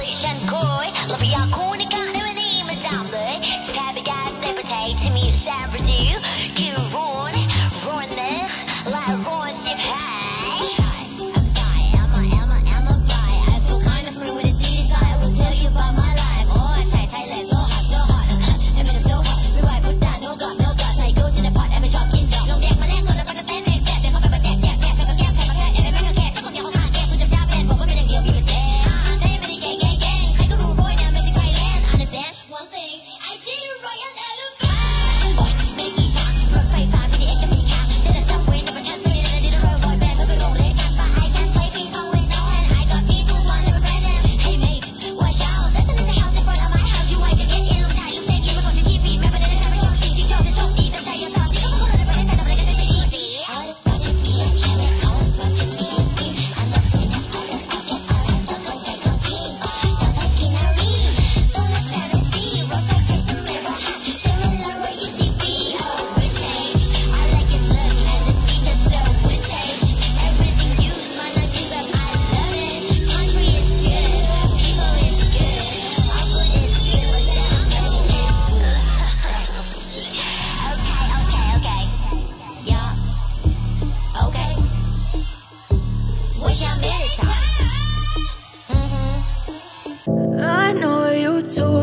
Love Koi, Lapia Konica, no name, and Damler, Stabby Gas, Nepatate, Timmy, Sam Purdue,